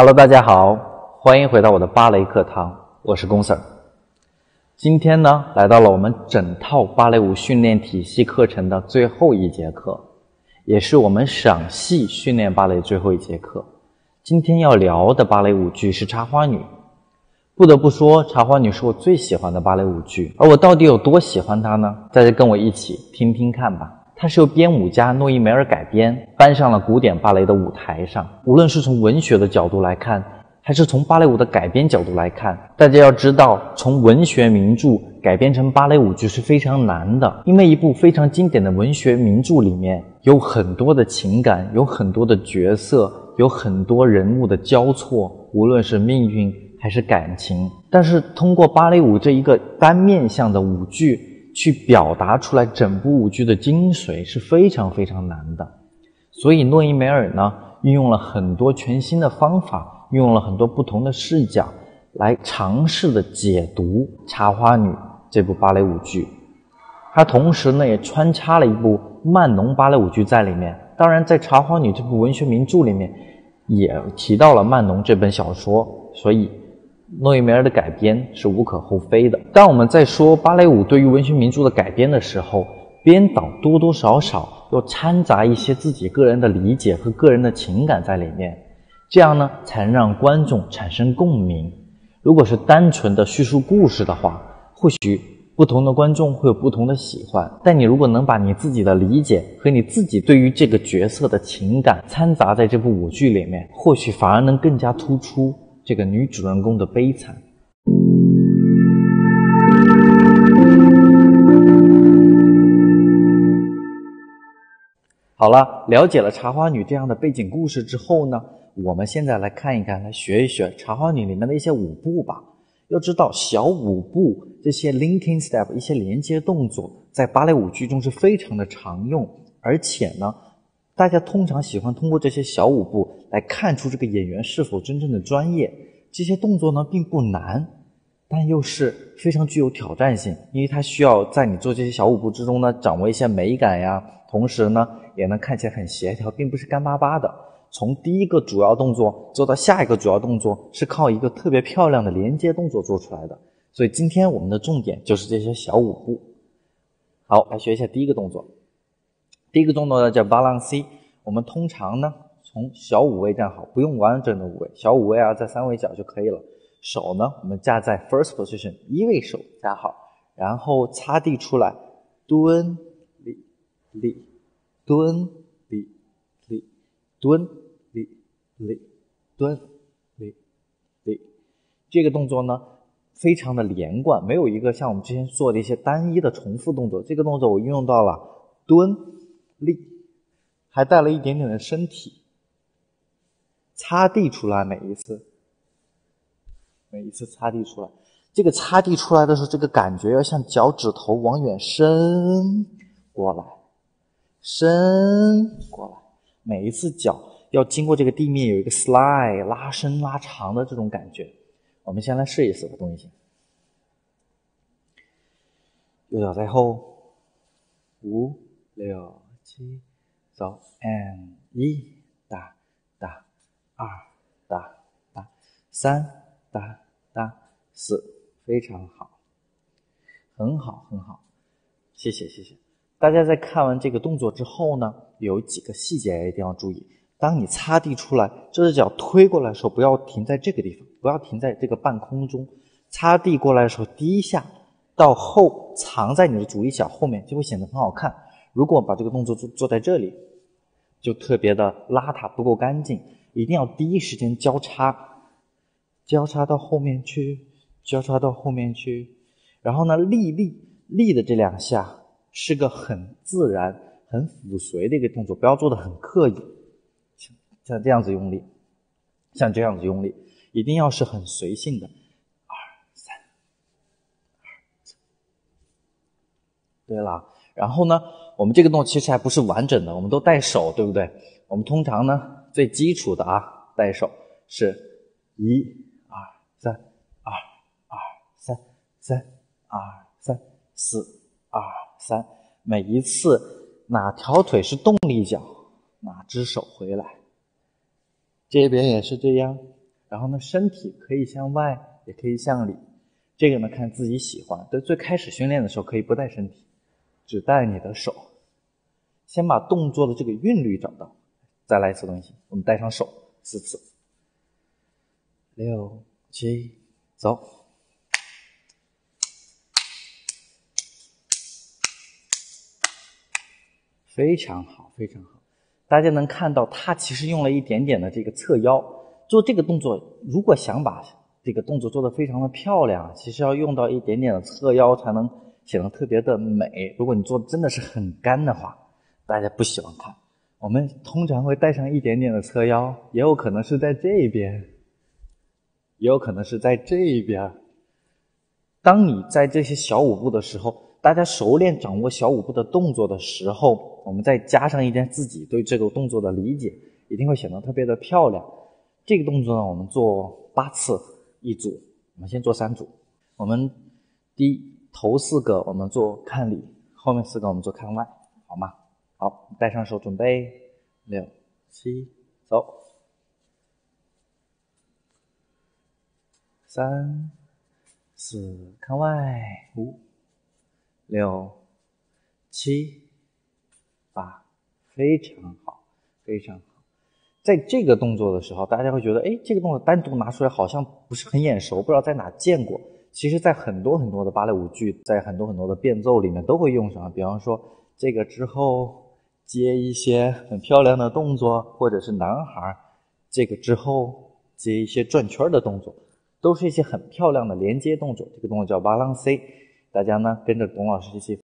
Hello，大家好，欢迎回到我的芭蕾课堂，我是龚 Sir。今天呢，来到了我们整套芭蕾舞训练体系课程的最后一节课，也是我们赏析训练芭蕾最后一节课。今天要聊的芭蕾舞剧是《茶花女》。不得不说，《茶花女》是我最喜欢的芭蕾舞剧，而我到底有多喜欢它呢？大家跟我一起听听看吧。它是由编舞家诺伊梅尔改编，搬上了古典芭蕾的舞台上。无论是从文学的角度来看，还是从芭蕾舞的改编角度来看，大家要知道，从文学名著改编成芭蕾舞剧是非常难的。因为一部非常经典的文学名著里面有很多的情感，有很多的角色，有很多人物的交错，无论是命运还是感情。但是通过芭蕾舞这一个单面向的舞剧。去表达出来整部舞剧的精髓是非常非常难的，所以诺伊梅尔呢运用了很多全新的方法，运用了很多不同的视角来尝试的解读《茶花女》这部芭蕾舞剧。他同时呢也穿插了一部曼农芭蕾舞剧在里面。当然，在《茶花女》这部文学名著里面也提到了曼农这本小说，所以。诺伊梅尔的改编是无可厚非的。当我们在说芭蕾舞对于文学名著的改编的时候，编导多多少少要掺杂一些自己个人的理解和个人的情感在里面，这样呢才能让观众产生共鸣。如果是单纯的叙述故事的话，或许不同的观众会有不同的喜欢。但你如果能把你自己的理解和你自己对于这个角色的情感掺杂在这部舞剧里面，或许反而能更加突出。这个女主人公的悲惨。好了，了解了《茶花女》这样的背景故事之后呢，我们现在来看一看，来学一学《茶花女》里面的一些舞步吧。要知道，小舞步这些 linking step 一些连接动作，在芭蕾舞剧中是非常的常用，而且呢。大家通常喜欢通过这些小舞步来看出这个演员是否真正的专业。这些动作呢并不难，但又是非常具有挑战性，因为它需要在你做这些小舞步之中呢掌握一些美感呀，同时呢也能看起来很协调，并不是干巴巴的。从第一个主要动作做到下一个主要动作，是靠一个特别漂亮的连接动作做出来的。所以今天我们的重点就是这些小舞步。好，来学一下第一个动作。第一个动作呢叫 balance，c，我们通常呢从小五位站好，不用完整的五位，小五位啊在三位脚就可以了。手呢我们架在 first position，一位手架好，然后擦地出来，蹲立立，蹲立立，蹲立立，蹲立立。这个动作呢非常的连贯，没有一个像我们之前做的一些单一的重复动作。这个动作我运用到了蹲。力，还带了一点点的身体，擦地出来，每一次，每一次擦地出来，这个擦地出来的时候，这个感觉要像脚趾头往远伸过来，伸过来，每一次脚要经过这个地面有一个 slide 拉伸拉长的这种感觉。我们先来试一试，动一下，右脚在后，五六。一，走，and 一哒哒，二哒哒，三哒哒，四，非常好，很好很好，谢谢谢谢。大家在看完这个动作之后呢，有几个细节一定要注意。当你擦地出来，这只脚推过来的时候，不要停在这个地方，不要停在这个半空中。擦地过来的时候，第一下到后藏在你的主力脚后面，就会显得很好看。如果把这个动作做做在这里，就特别的邋遢，不够干净。一定要第一时间交叉，交叉到后面去，交叉到后面去。然后呢，立立立的这两下是个很自然、很抚随的一个动作，不要做的很刻意，像像这样子用力，像这样子用力，一定要是很随性的。二三，二三。对了，然后呢？我们这个动作其实还不是完整的，我们都带手，对不对？我们通常呢，最基础的啊，带手是一、二、三、二、二、三、三、二、三、四、二、三。每一次哪条腿是动力脚，哪只手回来。这边也是这样，然后呢，身体可以向外，也可以向里。这个呢，看自己喜欢。对最开始训练的时候，可以不带身体，只带你的手。先把动作的这个韵律找到，再来一次东西。我们带上手四次，六七，走，非常好，非常好。大家能看到，他其实用了一点点的这个侧腰做这个动作。如果想把这个动作做得非常的漂亮，其实要用到一点点的侧腰才能显得特别的美。如果你做真的是很干的话，大家不喜欢看。我们通常会带上一点点的侧腰，也有可能是在这边，也有可能是在这边。当你在这些小舞步的时候，大家熟练掌握小舞步的动作的时候，我们再加上一点自己对这个动作的理解，一定会显得特别的漂亮。这个动作呢，我们做八次一组，我们先做三组。我们第一头四个我们做看里，后面四个我们做看外，好吗？好，带上手准备，六七走，三四看外五。六、七、八，非常好，非常好。在这个动作的时候，大家会觉得，哎，这个动作单独拿出来好像不是很眼熟，不知道在哪见过。其实，在很多很多的芭蕾舞剧，在很多很多的变奏里面都会用上。比方说，这个之后接一些很漂亮的动作，或者是男孩这个之后接一些转圈的动作，都是一些很漂亮的连接动作。这个动作叫 balance。大家呢跟着董老师一起。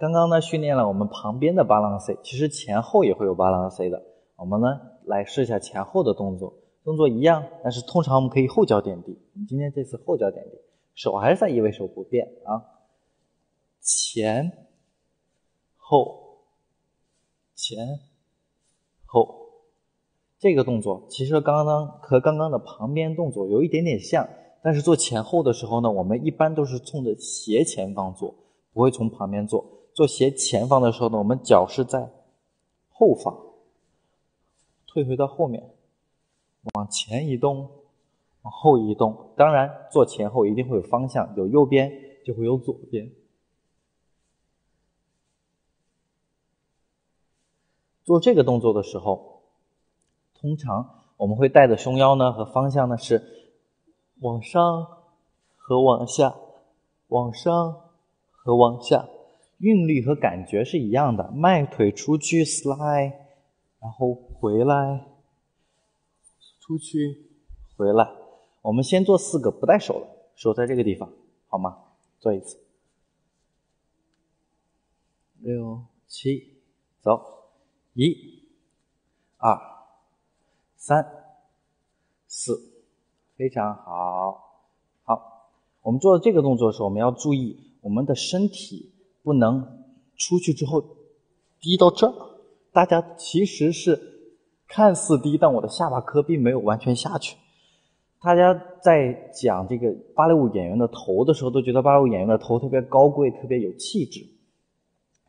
刚刚呢训练了我们旁边的巴郎 C，其实前后也会有巴郎 C 的。我们呢来试一下前后的动作，动作一样，但是通常我们可以后脚点地。我们今天这次后脚点地，手还是在一位手不变啊。前后前后，这个动作其实刚刚和刚刚的旁边动作有一点点像，但是做前后的时候呢，我们一般都是冲着斜前方做。不会从旁边做，做斜前方的时候呢，我们脚是在后方，退回到后面，往前移动，往后移动。当然，做前后一定会有方向，有右边就会有左边。做这个动作的时候，通常我们会带的胸腰呢和方向呢是往上和往下，往上。和往下，韵律和感觉是一样的。迈腿出去，slide，然后回来，出去，回来。我们先做四个，不带手了，手在这个地方，好吗？做一次，六七，走，一、二、三、四，非常好。好，我们做这个动作的时候，我们要注意。我们的身体不能出去之后低到这儿，大家其实是看似低，但我的下巴颏并没有完全下去。大家在讲这个芭蕾舞演员的头的时候，都觉得芭蕾舞演员的头特别高贵，特别有气质。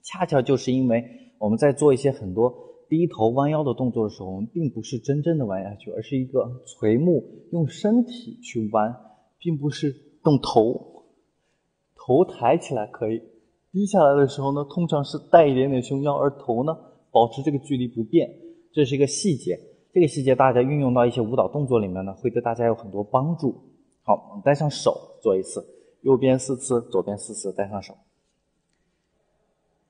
恰恰就是因为我们在做一些很多低头弯腰的动作的时候，我们并不是真正的弯下去，而是一个垂目，用身体去弯，并不是动头。头抬起来可以，低下来的时候呢，通常是带一点点胸腰，而头呢保持这个距离不变，这是一个细节。这个细节大家运用到一些舞蹈动作里面呢，会对大家有很多帮助。好，我们带上手做一次，右边四次，左边四次，带上手。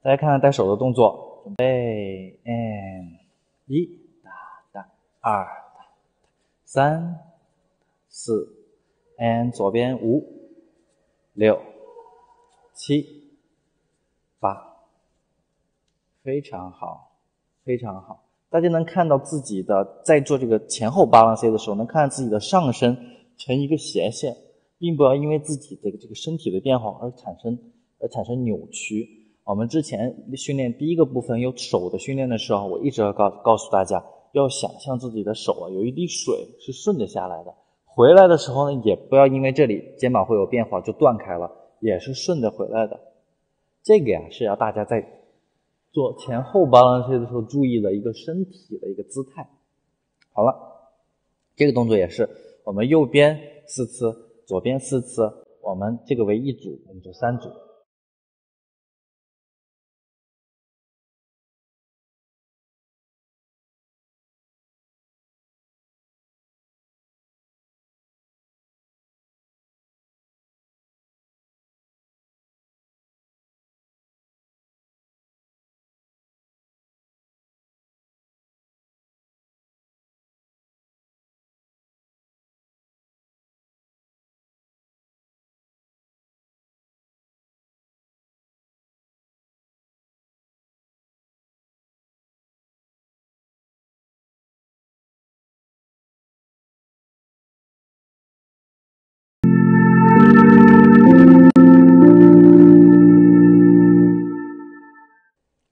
大家看看带手的动作，准备，and 一，哒哒，二，哒哒三、四，and 左边五、六、七、八，非常好，非常好。大家能看到自己的在做这个前后 balance 的时候，能看到自己的上身成一个斜线，并不要因为自己的这个身体的变化而产生而产生扭曲。我们之前训练第一个部分有手的训练的时候，我一直要告告诉大家，要想象自己的手啊有一滴水是顺着下来的，回来的时候呢，也不要因为这里肩膀会有变化就断开了，也是顺着回来的。这个呀是要大家在做前后 balance 的时候注意的一个身体的一个姿态。好了，这个动作也是我们右边四次，左边四次，我们这个为一组，我们做三组。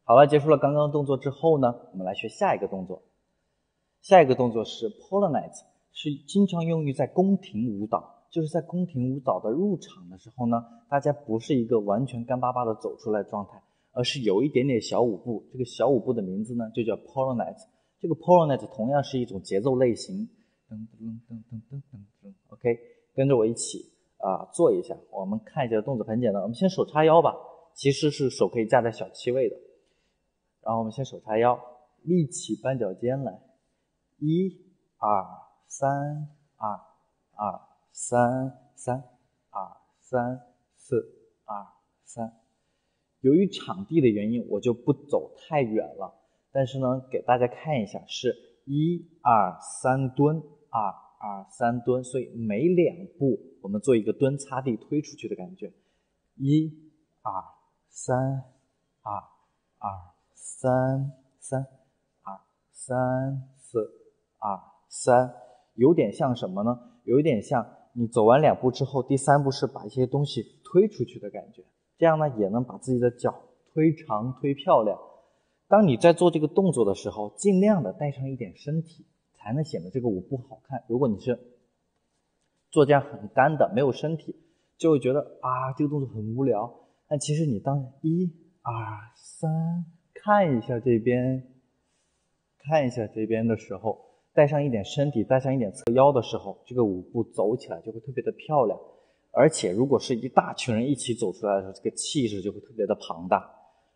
好了，结束了刚刚动作之后呢，我们来学下一个动作。下一个动作是 Polonaise，是经常用于在宫廷舞蹈，就是在宫廷舞蹈的入场的时候呢，大家不是一个完全干巴巴的走出来状态，而是有一点点小舞步。这个小舞步的名字呢，就叫 Polonaise。这个 Polonaise 同样是一种节奏类型。噔噔噔噔噔噔噔，OK，跟着我一起啊做一下。我们看一下动作很简单，我们先手叉腰吧，其实是手可以架在小七位的。然后我们先手叉腰，立起半脚尖来，一、二、三、二、二、三、三、二、三、四、二、三。由于场地的原因，我就不走太远了。但是呢，给大家看一下，是一、二、三蹲，二、二、三蹲。所以每两步我们做一个蹲擦地推出去的感觉，一、二、三、二、二。三三二三四二三，有点像什么呢？有一点像你走完两步之后，第三步是把一些东西推出去的感觉。这样呢，也能把自己的脚推长、推漂亮。当你在做这个动作的时候，尽量的带上一点身体，才能显得这个舞步好看。如果你是做这样很干的，没有身体，就会觉得啊，这个动作很无聊。但其实你当一二三。看一下这边，看一下这边的时候，带上一点身体，带上一点侧腰的时候，这个舞步走起来就会特别的漂亮。而且，如果是一大群人一起走出来的时候，这个气势就会特别的庞大。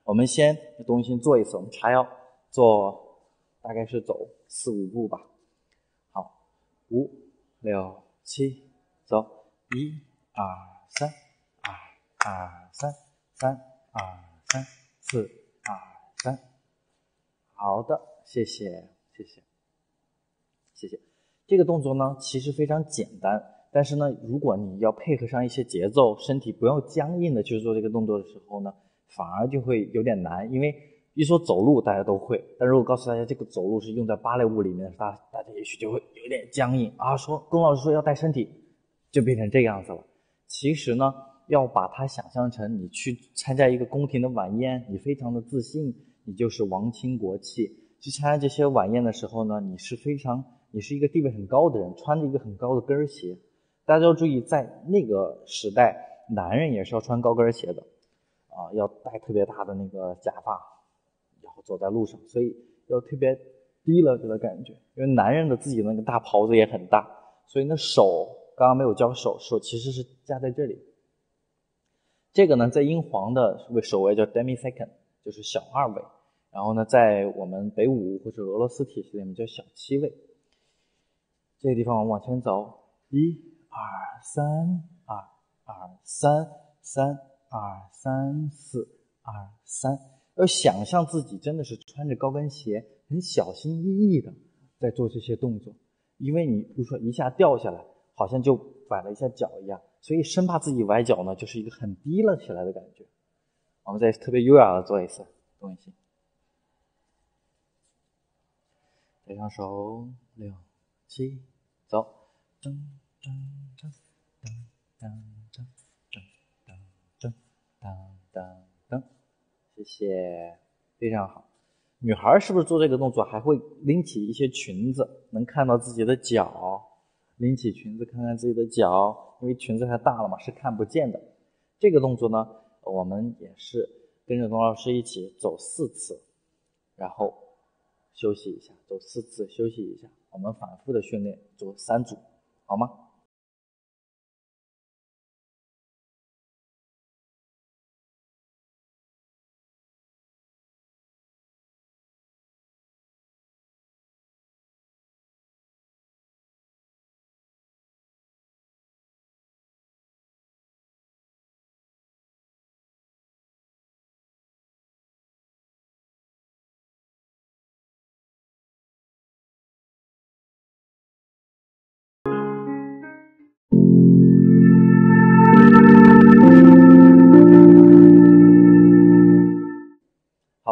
我们先东西做一次，我们叉腰做，大概是走四五步吧。好，五六七，走，一二三，二二三，三二三四。三，好的，谢谢，谢谢，谢谢。这个动作呢，其实非常简单，但是呢，如果你要配合上一些节奏，身体不要僵硬的去做这个动作的时候呢，反而就会有点难。因为一说走路，大家都会，但如果告诉大家这个走路是用在芭蕾舞里面，大大家也许就会有点僵硬啊。说龚老师说要带身体，就变成这个样子了。其实呢，要把它想象成你去参加一个宫廷的晚宴，你非常的自信。你就是王亲国戚，去参加这些晚宴的时候呢，你是非常，你是一个地位很高的人，穿着一个很高的跟儿鞋。大家要注意，在那个时代，男人也是要穿高跟鞋的，啊，要戴特别大的那个假发，然后走在路上，所以要特别低了这个感觉。因为男人的自己那个大袍子也很大，所以那手刚刚没有交手，手其实是架在这里。这个呢，在英皇的位首位叫 demi second。就是小二位，然后呢，在我们北舞或者俄罗斯体系里面叫小七位。这个地方我们往前走，一、二、三、二、二、三、三、二、三、四、二、三，要想象自己真的是穿着高跟鞋，很小心翼翼的在做这些动作。因为你比如说一下掉下来，好像就崴了一下脚一样，所以生怕自己崴脚呢，就是一个很低了起来的感觉。我们再特别优雅的做一次，动一下，带上手，六七，走，噔噔噔噔噔噔噔噔噔噔噔，谢谢，非常好。女孩是不是做这个动作还会拎起一些裙子，能看到自己的脚？拎起裙子看看自己的脚，因为裙子太大了嘛，是看不见的。这个动作呢，我们也是跟着董老师一起走四次，然后休息一下，做四次休息一下。我们反复的训练，做三组，好吗？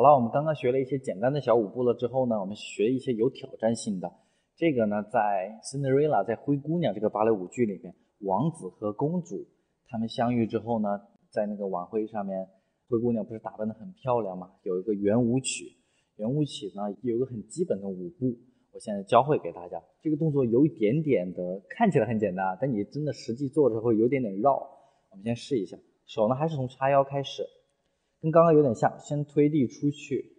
好了，我们刚刚学了一些简单的小舞步了之后呢，我们学一些有挑战性的。这个呢，在《Cinderella》在《灰姑娘》这个芭蕾舞剧里面，王子和公主他们相遇之后呢，在那个晚会上面，灰姑娘不是打扮的很漂亮嘛？有一个圆舞曲，圆舞曲呢有一个很基本的舞步，我现在教会给大家。这个动作有一点点的看起来很简单，但你真的实际做的时候有点点绕。我们先试一下，手呢还是从叉腰开始。跟刚刚有点像，先推地出去，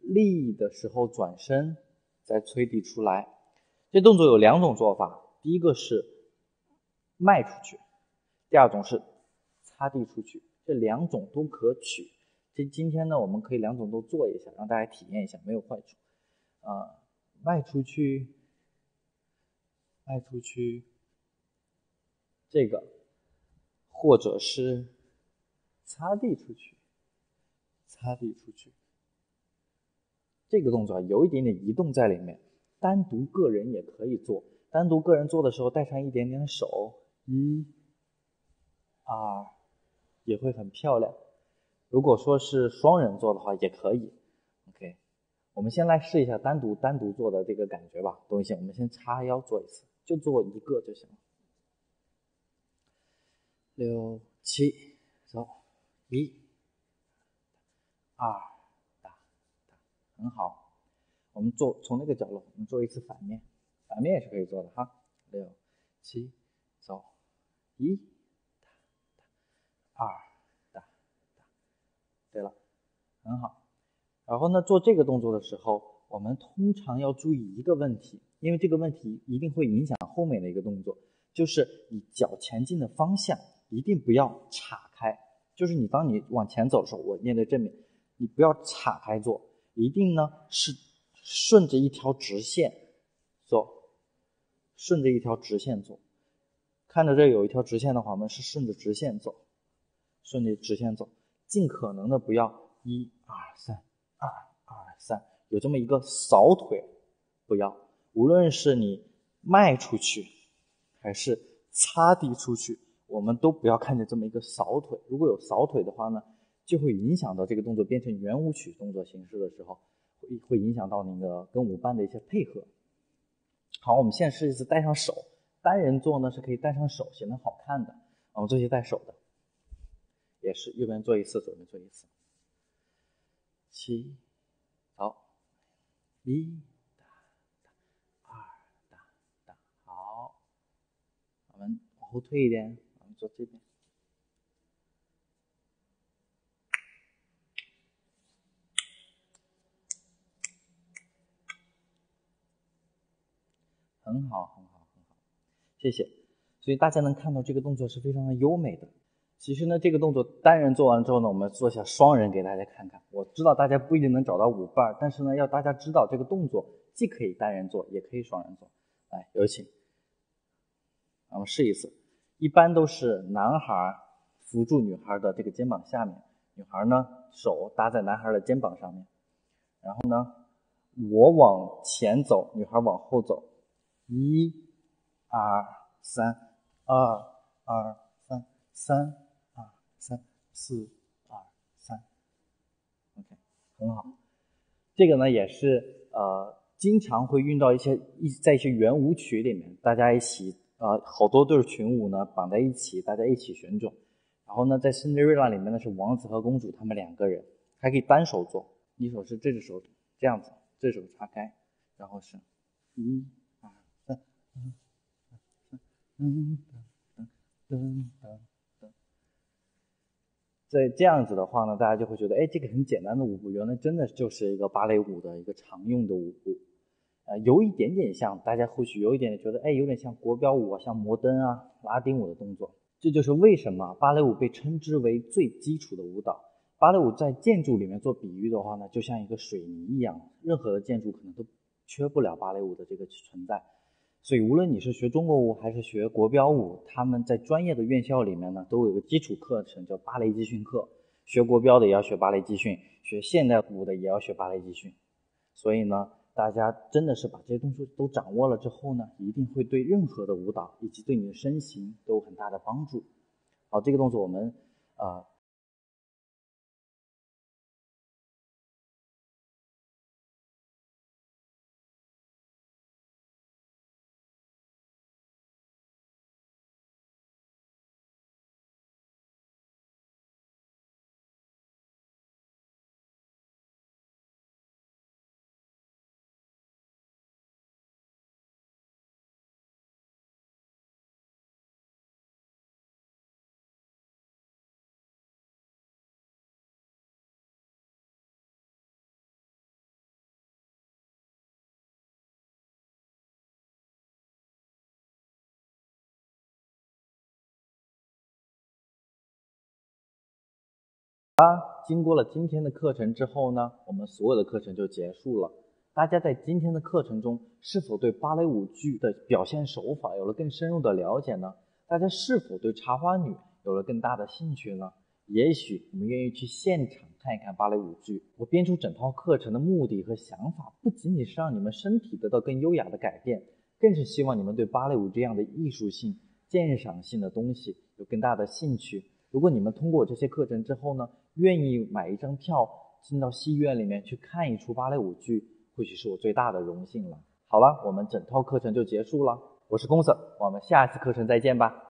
立的时候转身，再推地出来。这动作有两种做法，第一个是迈出去，第二种是擦地出去，这两种都可取。这今天呢，我们可以两种都做一下，让大家体验一下，没有坏处。啊，迈出去，迈出去，这个，或者是擦地出去。擦地出去，这个动作有一点点移动在里面，单独个人也可以做。单独个人做的时候，带上一点点手，一、二，也会很漂亮。如果说是双人做的话，也可以。OK，我们先来试一下单独单独做的这个感觉吧。东西，我们先叉腰做一次，就做一个就行了。六七，走，一。二哒哒很好，我们做从那个角落，我们做一次反面，反面也是可以做的哈。六七走，一哒哒二哒哒，对了，很好。然后呢，做这个动作的时候，我们通常要注意一个问题，因为这个问题一定会影响后面的一个动作，就是你脚前进的方向一定不要岔开，就是你当你往前走的时候，我面对正面。你不要岔开做，一定呢是顺着一条直线做，顺着一条直线做。看着这有一条直线的话，我们是顺着直线走，顺着直线走，尽可能的不要一二三，二二三，有这么一个扫腿，不要。无论是你迈出去，还是擦地出去，我们都不要看见这么一个扫腿。如果有扫腿的话呢？就会影响到这个动作变成圆舞曲动作形式的时候，会会影响到那个跟舞伴的一些配合。好，我们现在试一次带上手，单人做呢是可以带上手显得好看的。我们做些带手的，也是右边做一次，左边做一次。七，好，一打打，二打打，好，我们往后退一点，我们做这边。很好，很好，很好，谢谢。所以大家能看到这个动作是非常的优美的。其实呢，这个动作单人做完之后呢，我们做一下双人给大家看看。我知道大家不一定能找到舞伴，但是呢，要大家知道这个动作既可以单人做，也可以双人做。来，有请，我们试一次。一般都是男孩扶住女孩的这个肩膀下面，女孩呢手搭在男孩的肩膀上面，然后呢，我往前走，女孩往后走。一、二、三，二、二、三，三、二、三，四、二、三。OK，很好。这个呢也是呃，经常会用到一些一在一些圆舞曲里面，大家一起呃，好多对群舞呢绑在一起，大家一起旋转。然后呢，在《Cinderella》里面呢是王子和公主他们两个人，还可以单手做，一手是这只手这样子，这手叉开，然后是一。嗯噔噔噔噔，这这样子的话呢，大家就会觉得，哎，这个很简单的舞步，原来真的就是一个芭蕾舞的一个常用的舞步，呃，有一点点像，大家或许有一点点觉得，哎，有点像国标舞啊，像摩登啊、拉丁舞的动作。这就是为什么芭蕾舞被称之为最基础的舞蹈。芭蕾舞在建筑里面做比喻的话呢，就像一个水泥一样，任何的建筑可能都缺不了芭蕾舞的这个存在。所以，无论你是学中国舞还是学国标舞，他们在专业的院校里面呢，都有个基础课程叫芭蕾基训课。学国标的也要学芭蕾基训，学现代舞的也要学芭蕾基训。所以呢，大家真的是把这些东西都掌握了之后呢，一定会对任何的舞蹈以及对你的身形都有很大的帮助。好，这个动作我们啊。啊，经过了今天的课程之后呢，我们所有的课程就结束了。大家在今天的课程中，是否对芭蕾舞剧的表现手法有了更深入的了解呢？大家是否对茶花女有了更大的兴趣呢？也许我们愿意去现场看一看芭蕾舞剧。我编出整套课程的目的和想法，不仅仅是让你们身体得到更优雅的改变，更是希望你们对芭蕾舞这样的艺术性、鉴赏性的东西有更大的兴趣。如果你们通过这些课程之后呢？愿意买一张票进到戏院里面去看一出芭蕾舞剧，或许是我最大的荣幸了。好了，我们整套课程就结束了。我是公子我们下次课程再见吧。